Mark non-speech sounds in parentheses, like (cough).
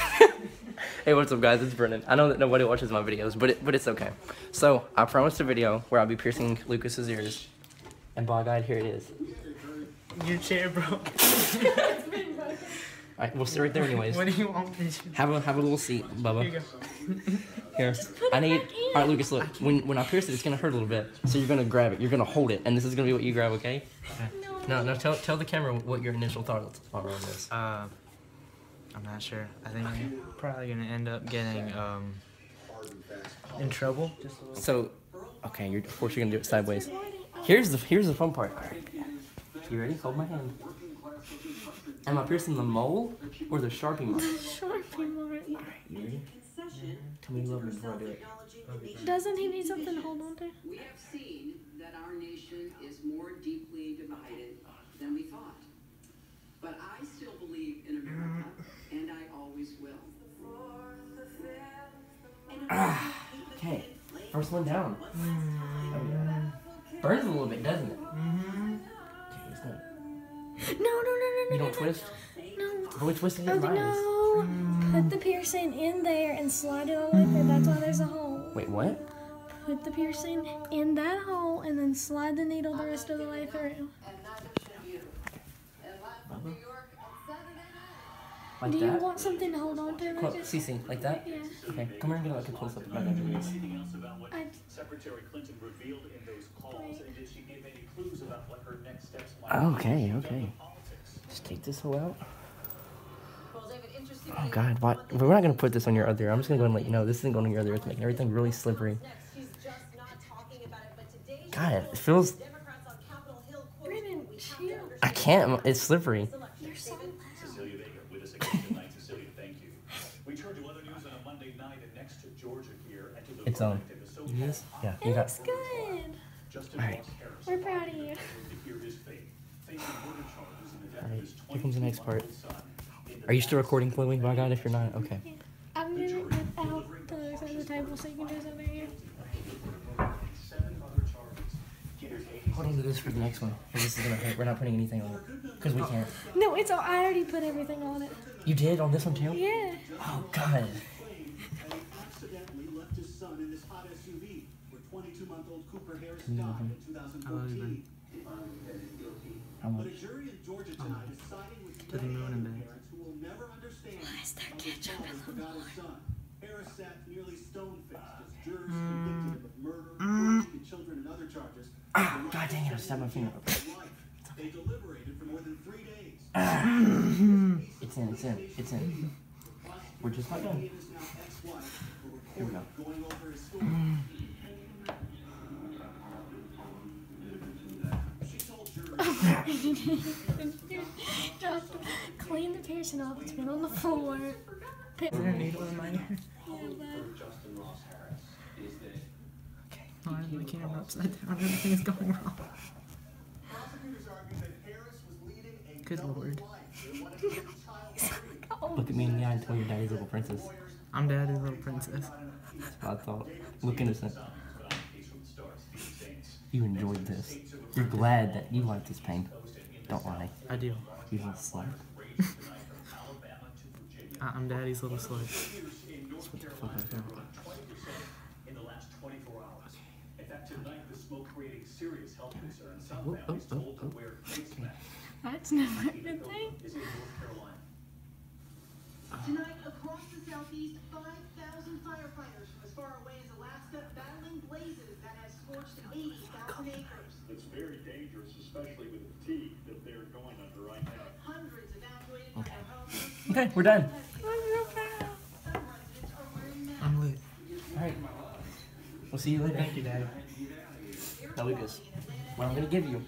(laughs) Hey, what's up, guys? It's Brennan. I know that nobody watches my videos, but it, but it's okay. So I promised a video where I'll be piercing Lucas's ears, and by God, here it is. Your chair broke. (laughs) (laughs) All right, we'll sit right there anyways. what do you want me to Have a have a little seat, Bubba. Here you go. Here, I need. All right, Lucas. Look, when when I pierce it, it's gonna hurt a little bit. So you're gonna grab it. You're gonna hold it, and this is gonna be what you grab. Okay? No, no. Tell tell the camera what your initial thoughts are on this. Uh, I'm not sure. I think I'm probably gonna end up getting um in trouble. Just. So, okay, you're of course you're gonna do it sideways. Here's the here's the fun part. All right. You ready? Hold my hand. Am I piercing the mole or the sharpie mark? Sharpie mark. You ready? Tell me you love me before I do it. Doesn't he need something to hold on to? First one down. Burns a little bit, doesn't it? Mm-hmm. Okay, it's not- No, no, no, no, no. You don't twist? No. Oh, we twisted Oh, it right. no. Put the piercing in there and slide it all the way through. That's why there's a hole. Wait, what? Put the piercing in that hole and then slide the needle the rest of the way through. Like Do you that? want something to hold on to? Come on, Lucas? Cece, like that? Yeah. Okay, come here and get like a close up of my face. I, Secretary Clinton revealed in those calls, and did she give any clues about what her next steps might Okay, okay. politics? Just take this hole out. Oh God, what? We're not gonna put this on your other ear. I'm just gonna go and let you know this isn't going on your other ear. It's making everything really slippery. God, it feels. I can't. It's slippery. You're so loud. Cecilia Vega with us again tonight. Cecilia, thank you. We turn to other news on a Monday night, and next to Georgia here, and to the It's on. Verdict in the Yeah, It you got. looks good. Justin All right. We're proud of you. waiting to hear his fate, facing murder charges in the death All right, here comes the next part. Are you still recording, Chloe? By God, if you're not, okay. I'm gonna get out the other of the table so you can do something here. Seven other charges. Here's 80 Hold on to this for the next one. This is gonna hurt. We're not putting anything on it because we can't. No, it's all. I already put everything on it. You did on this one too? Yeah. Oh God. This hot SUV where 22-month-old Cooper Harris mm-hmm. died love him? in 2014. I love you, Ben. How But a jury in Georgia tonight is siding with To the many moon other and back. parents who will never understand Why is there how their ketchup father in the forgot his floor? son. Harris sat nearly stone-faced as jurors mm. convicted him of murder, mm. torturing children, and other charges. Ah, God dang it! I stabbed my finger. They deliberated for more than three days. Ah. (laughs) It's in. It's in. It's in. We're just not done. He and his now ex-wife were Here we go. going over his story. She Just clean the piercing off. It's been on the floor. Put- Is there a needle in my ear? Yeah, but- Justin Ross the Okay. My camera upside down? Everything is going wrong. Prosecutors argue that Harris was leading a Good lord. life. They wanted to get the child free. Oh, Look at me in the eye and tell your daddy's little princess. I'm daddy's little princess. That's what I thought. Look innocent. the stars. You enjoyed this. You're glad that you liked this pain. Don't lie. I do. You little slut. I- I'm daddy's little slut. What the fuck is that? in the last 24 hours. In fact, tonight, the smoke creating serious health concerns. Some Oh, oh, families oh, told to oh. wear face masks. that's never a good thing. Southeast, 5,000 firefighters from as far away as Alaska battling blazes that have scorched 80,000 acres. It's very dangerous, especially with the fatigue that they're going under right now. Hundreds evacuated from their homes. Okay, we're done. I'm real proud. Some residents are wearing masks. I'm lit. All right. We'll see you later. Thank you, daddy. Now, Lucas, what I'm gonna give you